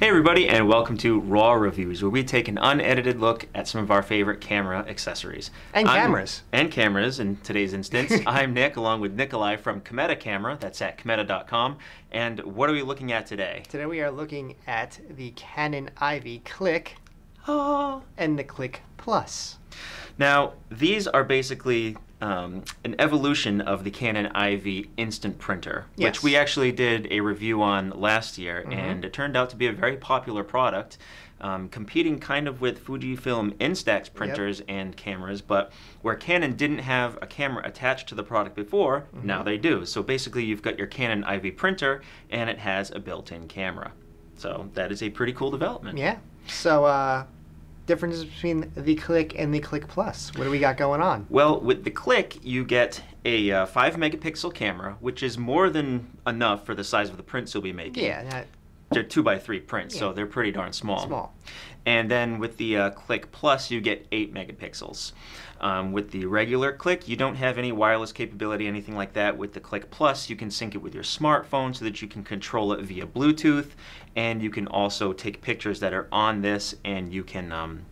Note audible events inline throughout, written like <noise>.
Hey everybody and welcome to Raw Reviews where we take an unedited look at some of our favorite camera accessories. And I'm- cameras. And cameras in today's instance. <laughs> I'm Nick along with Nikolai from Cameta Camera, that's at cameta.com. And what are we looking at today? Today we are looking at the Canon Ivy Cliq Oh. and the Cliq Plus. Now, these are basically um, an evolution of the Canon Ivy Instant Printer, Yes. which we actually did a review on last year, and it turned out to be a very popular product, um, competing kind of with Fujifilm Instax printers and cameras. But where Canon didn't have a camera attached to the product before, now they do. So basically, you've got your Canon Ivy printer, and it has a built-in camera. So that is a pretty cool development. Yeah. So, uh, differences between the Cliq and the Cliq Plus. What do we got going on? Well, with the Cliq, you get a uh, 5 megapixel camera, which is more than enough for the size of the prints you'll be making. Yeah, not They're 2 by 3 prints, so they're pretty darn small. small. And then with the uh, Cliq Plus, you get 8 megapixels. Um, with the regular Cliq, you don't have any wireless capability, anything like that. With the Cliq Plus, you can sync it with your smartphone so that you can control it via Bluetooth, and you can also take pictures that are on this, and you can um,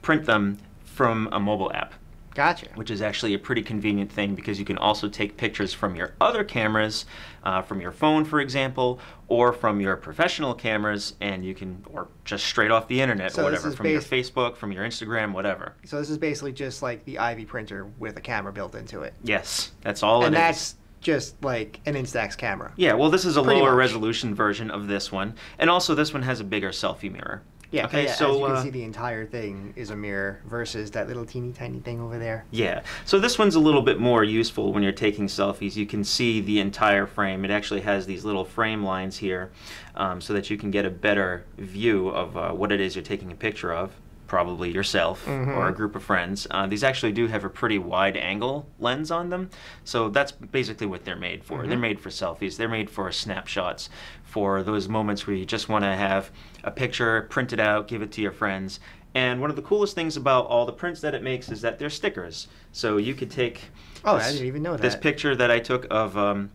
print them from a mobile app Gotcha. which is actually a pretty convenient thing because you can also take pictures from your other cameras, uh, from your phone, for example, or from your professional cameras, and you can, or just straight off the internet So or whatever, from your Facebook, from your Instagram, whatever. So this is basically just like the Ivy printer with a camera built into it. Yes, that's all and it is. that's just like an Instax camera. Yeah, well, this is a Pretty lower much. resolution version of this one, and also this one has a bigger selfie mirror. Yeah, Okay, yeah, so as you can uh, see, the entire thing is a mirror versus that little teeny tiny thing over there. Yeah, so this one's a little bit more useful when you're taking selfies. You can see the entire frame. It actually has these little frame lines here um, so that you can get a better view of uh, what it is you're taking a picture of. Probably yourself or a group of friends. Uh, these actually do have a pretty wide angle lens on them, so that's basically what they're made for. They're made for selfies, they're made for snapshots, for those moments where you just want to have a picture, print it out, give it to your friends. And one of the coolest things about all the prints that it makes is that they're stickers. So you could take Oh, I this, didn't even know this picture that I took of um,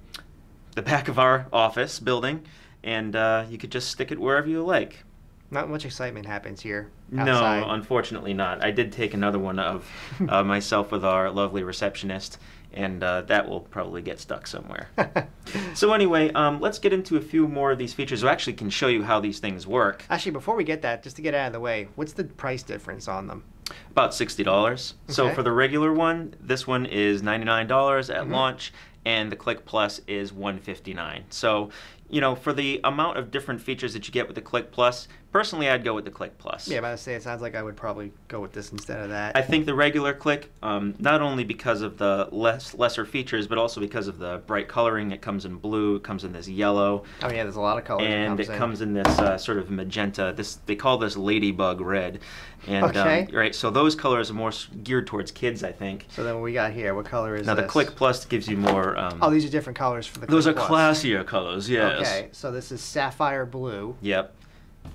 the back of our office building, and uh, you could just stick it wherever you like. Not much excitement happens here outside. No, unfortunately not. I did take another one of uh, <laughs> myself with our lovely receptionist, and uh, that will probably get stuck somewhere. <laughs> so anyway, um, let's get into a few more of these features. I actually can show you how these things work. Actually, before we get that, just to get out of the way, what's the price difference on them? About sixty dollars. So for the regular one, this one is ninety nine dollars at Mhm. launch, and the Cliq Plus is one fifty nine. So, you know, for the amount of different features that you get with the Cliq Plus, personally, I'd go with the Cliq Plus. Yeah, about to say it sounds like I would probably go with this instead of that. I think the regular Cliq, um, not only because of the less lesser features, but also because of the bright coloring. It comes in blue, it comes in this yellow, oh yeah, there's a lot of colors. and it it comes, comes in this uh, sort of magenta. This they call this ladybug red, and Okay. um, right. So those colors are more geared towards kids, I think. So then what we got here, what color is that? Now the? Cliq Plus gives you more. Um, Oh, these are different colors for the. those are Plus. classier colors. Yes. Okay, so this is sapphire blue. Yep.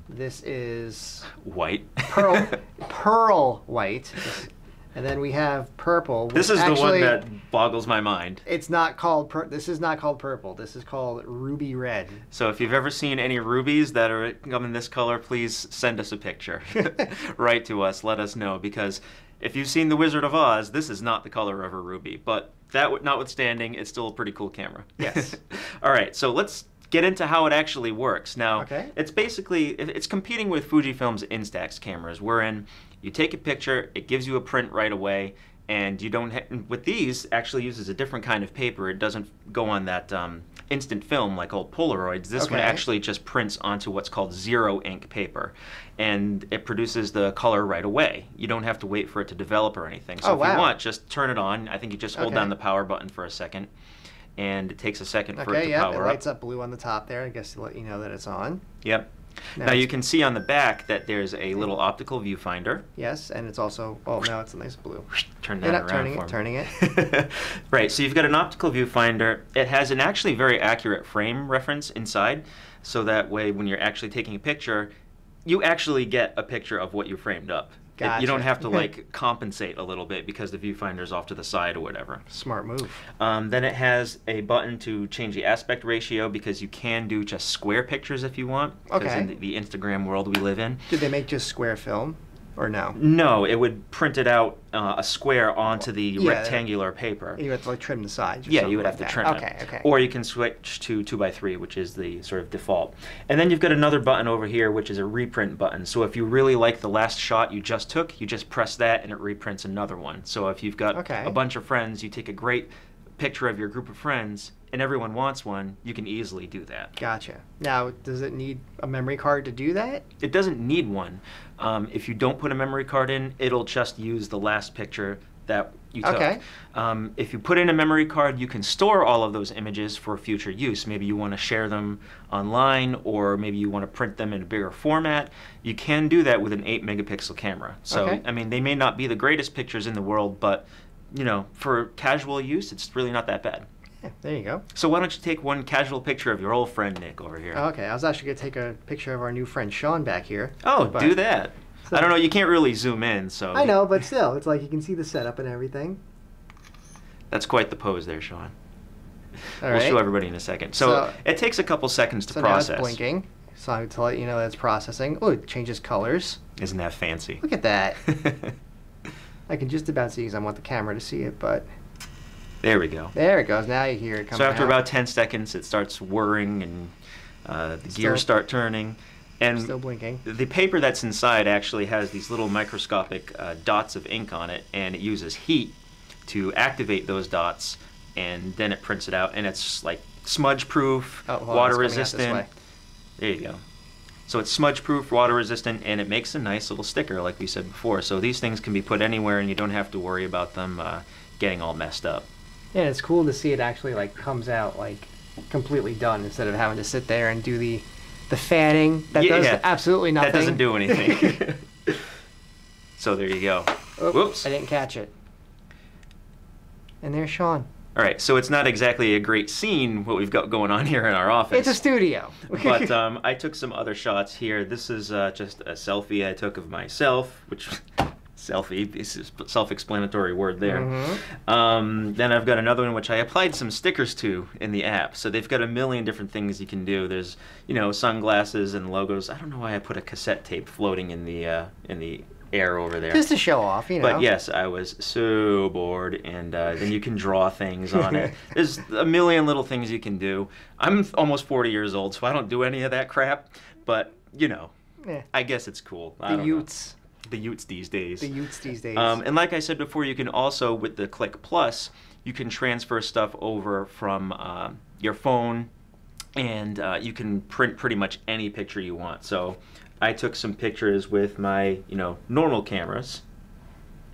This is White. pearl <laughs> pearl white, and then we have purple. this is the one that boggles my mind. It's not called. Pur- this is not called purple. This is called ruby red. So if you've ever seen any rubies that are come in this color, please send us a picture. <laughs> Write to us, let us know because if you've seen The Wizard of Oz, this is not the color of a ruby. But that notwithstanding, it's still a pretty cool camera. Yes. <laughs> All right, so let's get into how it actually works. Now, Okay. it's basically it- it's competing with Fujifilm's Instax cameras, wherein you take a picture, it gives you a print right away, and you don't. Ha- with these, actually uses a different kind of paper. It doesn't go on that um, instant film like old Polaroids. This one actually just prints onto what's called zero ink paper, and it produces the color right away. You don't have to wait for it to develop or anything. So Oh, if wow. you want, just turn it on. I think you just hold Okay. down the power button for a second. And it takes a second for it Okay, to yeah, it power up. lights up blue on the top there. I guess to let you know that it's on. Yep. Now Now you can see on the back that there's a little optical viewfinder. Yes, and it's also. Oh now it's a nice blue. Turn that around turning for it, turning it. <laughs> right. So you've got an optical viewfinder. It has an actually very accurate frame reference inside, so that way when you're actually taking a picture, you actually get a picture of what you framed up. It- You don't have to like compensate a little bit because the viewfinder's off to the side or whatever. Smart move. Um, then it has a button to change the aspect ratio because you can do just square pictures if you want. Okay. In the, the Instagram world we live in. Did they make just square film, or no? No, it would print it out uh, a square onto the Yeah. rectangular paper. You have to like trim the sides. Or Yeah, you would have like to that. trim Okay, it. okay. okay. Or you can switch to 2x3, which is the sort of default. And then you've got another button over here, which is a reprint button. So if you really like the last shot you just took, you just press that and it reprints another one. So if you've got Okay. a bunch of friends, you take a great picture of your group of friends and everyone wants one, you can easily do that. Gotcha. Now, does it need a memory card to do that? It doesn't need one. Um, if you don't put a memory card in, it'll just use the last picture that you took. Okay. Um, if you put in a memory card, you can store all of those images for future use. Maybe you want to share them online, or maybe you want to print them in a bigger format. You can do that with an 8 megapixel camera. So, Okay. I mean, they may not be the greatest pictures in the world, but you know, for casual use, it's really not that bad. Yeah, there you go. So why don't you take one casual picture of your old friend Nick over here? Oh, okay, I was actually gonna take a picture of our new friend Sean back here. Oh, But- do that. So- I don't know. You can't really zoom in, so I know, but still, it's like you can see the setup and everything. That's quite the pose there, Sean. All we'll right. show everybody in a second. So, So- it takes a couple seconds to so process. now it's blinking. So to let you know that it's processing. Oh, it changes colors. Isn't that fancy? Look at that. <laughs> I can just about see because I want the camera to see it, but there we go. there it goes. Now you hear it coming out. So after out. about 10 seconds, it starts whirring and uh, the Still- gears start turning. And Still blinking. the paper that's inside actually has these little microscopic uh, dots of ink on it, and it uses heat to activate those dots, and then it prints it out, and it's like smudge proof, Oh, water it's coming out this resistant. There you go. So it's smudge proof, water resistant, and it makes a nice little sticker, like we said before. So these things can be put anywhere, and you don't have to worry about them uh, getting all messed up. Yeah, it's cool to see it actually like comes out like completely done instead of having to sit there and do the the fanning. That Yeah, does yeah. absolutely nothing. That doesn't do anything. <laughs> so there you go. Oops, Whoops. I didn't catch it. And there's Sean. All right, so it's not exactly a great scene what we've got going on <laughs> here in our office. It's a studio. <laughs> but um, I took some other shots here. This is uh, just a selfie I took of myself, which <laughs> selfie this is self-explanatory word there. Mhm. Um, then I've got another one which I applied some stickers to in the app. So they've got a million different things you can do. There's you know sunglasses and logos. I don't know why I put a cassette tape floating in the uh, in the air over there. Just to show off, you know. But yes, I was so bored, and uh, then you can draw things on it. <laughs> There's a million little things you can do. I'm almost 40 years old, so I don't do any of that crap. But you know, Yeah. I guess it's cool. The don't know. Utes. The Utes these days. The Utes these days. Um, and like I said before, you can also with the Cliq Plus, you can transfer stuff over from uh, your phone, and uh, you can print pretty much any picture you want. So I took some pictures with my you know normal cameras,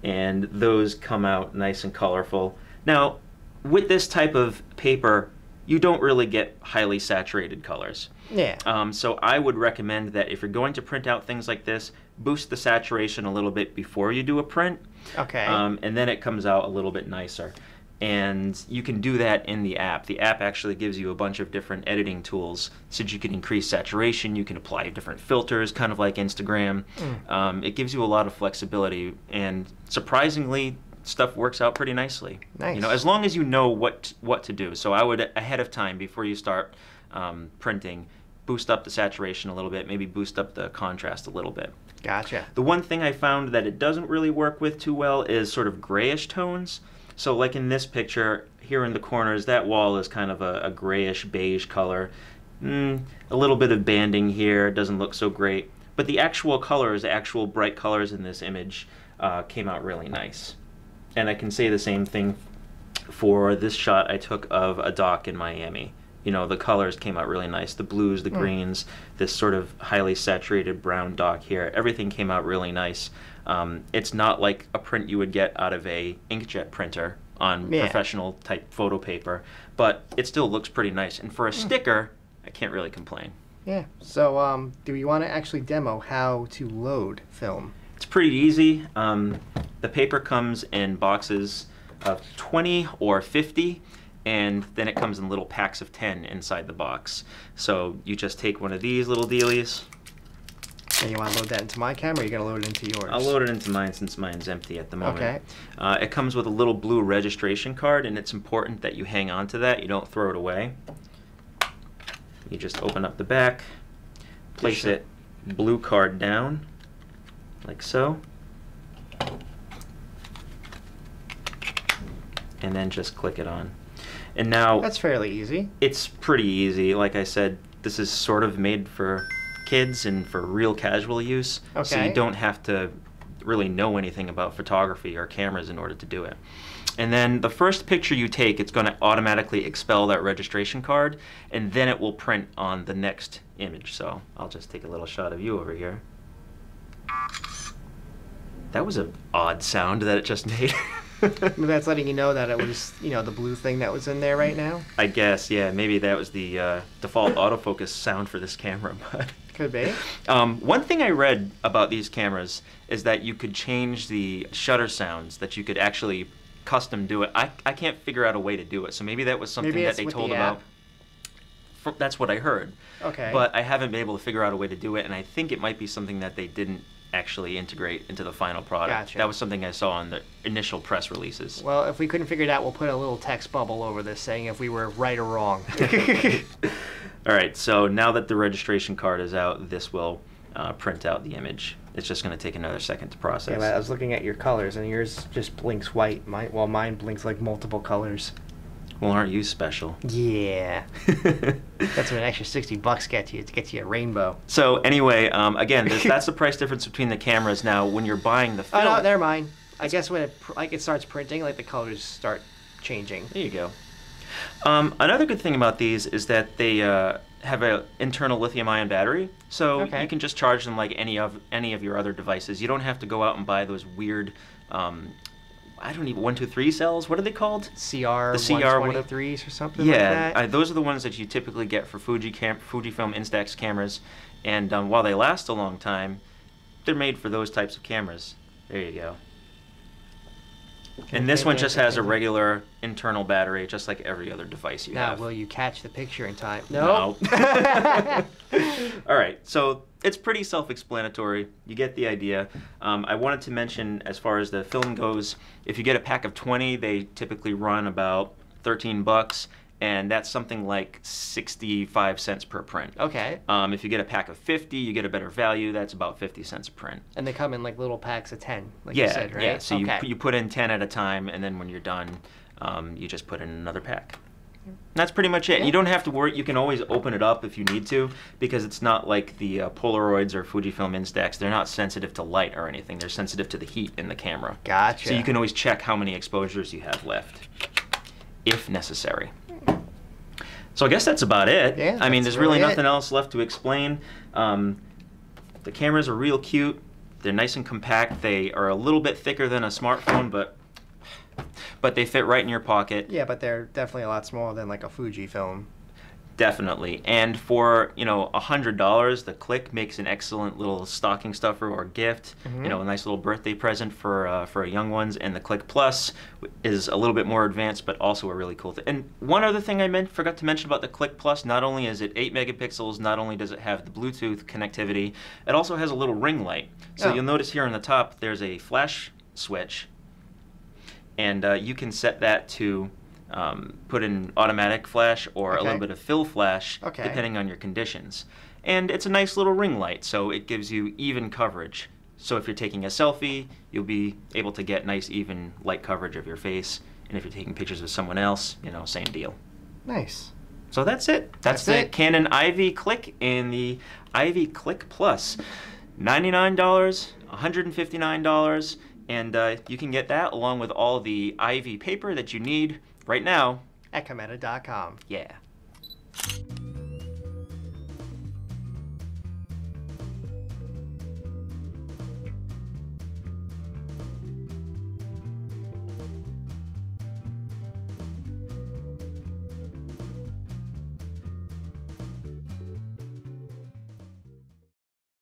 and those come out nice and colorful. Now, with this type of paper, you don't really get highly saturated colors. yeah. Um, so I would recommend that if you're going to print out things like this, boost the saturation a little bit before you do a print, okay. um, and then it comes out a little bit nicer. And you can do that in the app. The app actually gives you a bunch of different editing tools so you can increase saturation. You can apply different filters, kind of like Instagram. Mm. Um, it gives you a lot of flexibility, and surprisingly, stuff works out pretty nicely. Nice. You know, as long as you know what what to do. So I would ahead of time before you start um, printing, boost up the saturation a little bit, maybe boost up the contrast a little bit. gotcha. The one thing I found that it doesn't really work with too well is sort of grayish tones. So like in this picture here in the corners, that wall is kind of a, a grayish beige color. Mm, a little bit of banding here doesn't look so great. But the actual colors, the actual bright colors in this image uh, came out really nice. And I can say the same thing for this shot I took of a dock in Miami. You know, the colors came out really nice. The blues, the Mm. greens, this sort of highly saturated brown dock here. Everything came out really nice. Um, it's not like a print you would get out of a inkjet printer on Yeah. professional type photo paper, but it still looks pretty nice. And for a sticker, I can't really complain. Yeah. So, um, do we want to actually demo how to load film? It's pretty easy. Um, the paper comes in boxes of 20 or 50, and then it comes in little packs of 10 inside the box. So you just take one of these little dealies, And you want to load that into my camera, or you gonna load it into yours? I'll load it into mine since mine's empty at the moment. Okay. Uh, it comes with a little blue registration card, and it's important that you hang on to that. You don't throw it away. You just open up the back, place it blue card down, like so. And then just click it on. And now That's fairly easy. it's pretty easy. Like I said, this is sort of made for kids and for real casual use. Okay. So you don't have to really know anything about photography or cameras in order to do it. And then the first picture you take, it's going to automatically expel that registration card, and then it will print on the next image. So I'll just take a little shot of you over here. That was an odd sound that it just <laughs> made. <laughs> Maybe that's letting you know that it was, you know, the blue thing that was in there right now. I guess, yeah, maybe that was the uh, default <laughs> autofocus sound for this camera. <laughs> But Could be. um, one thing I read about these cameras is that you could change the shutter sounds, that you could actually custom do it. I, I can't figure out a way to do it, so maybe that was something that they told the about. That's what I heard. Okay. But I haven't been able to figure out a way to do it, and I think it might be something that they didn't actually integrate into the final product. Gotcha. That was something I saw in the initial press releases. Well, if we couldn't figure it out, we'll put a little text bubble over this saying if we were right or wrong. <laughs> All right, so now that the registration card is out, this will uh, print out the image. It's just going to take another second to process. yeah, I was looking at your colors, and yours just blinks white. My, while mine blinks like multiple colors. Well, aren't you special? Yeah. <laughs> That's what an extra 60 bucks gets you. It gets you a rainbow. so anyway, um, again, <laughs> that's the price difference between the cameras. Now, when you're buying the Oh, film, no, never mind. I guess when it, like it starts printing, like the colors start changing. There you go. Um, another good thing about these is that they uh, have an internal lithium-ion battery, so Okay. you can just charge them like any of any of your other devices. You don't have to go out and buy those weird, um, I don't even one two three cells. What are they called? CR, The CR, whatever- 123s or something like Yeah, that. uh, those are the ones that you typically get for Fuji cam- Fujifilm Instax cameras, and um, while they last a long time, they're made for those types of cameras. There you go. And this one just has a regular internal battery, just like every other device you now, have. will you catch the picture in time? No. No. <laughs> <laughs> <laughs> All right, so it's pretty self-explanatory. You get the idea. Um, I wanted to mention, as far as the film goes, if you get a pack of 20, they typically run about 13 bucks, and that's something like 65 cents per print. okay. Um, if you get a pack of 50, you get a better value. That's about 50 cents a print. And they come in like little packs of 10, like yeah, you said, right? yeah. So okay. you, you put in 10 at a time, and then when you're done, um, you just put in another pack. That's pretty much it. Yeah. You don't have to worry. You can always open it up if you need to, because it's not like the uh, Polaroids or Fujifilm Instax. They're not sensitive to light or anything. They're sensitive to the heat in the camera. Gotcha. So you can always check how many exposures you have left, if necessary. So I guess that's about it. Yeah, I mean, there's really really nothing else left to explain. Um, the cameras are real cute. They're nice and compact. They are a little bit thicker than a smartphone, but but they fit right in your pocket. Yeah, but they're definitely a lot smaller than like a Fuji film. Definitely. And for, you know, a hundred dollars, the Cliq makes an excellent little stocking stuffer or gift. Mhm. You know, a nice little birthday present for uh, for young ones. And the Cliq Plus is a little bit more advanced, but also a really cool thing. And one other thing I meant forgot to mention about the Cliq Plus: not only is it eight megapixels, not only does it have the Bluetooth connectivity, it also has a little ring light. So Oh. you'll notice here on the top, there's a flash switch, and uh, you can set that to um, put in automatic flash or a little bit of fill flash Okay. depending on your conditions. And it's a nice little ring light, so it gives you even coverage. So if you're taking a selfie, you'll be able to get nice even light coverage of your face. And if you're taking pictures of someone else, you know, same deal. Nice. So that's it. That's, That's the it. Canon Ivy Cliq and the Ivy Cliq Plus. $99, $159, and uh, you can get that along with all the Ivy paper that you need right now. at Cameta.com. Yeah.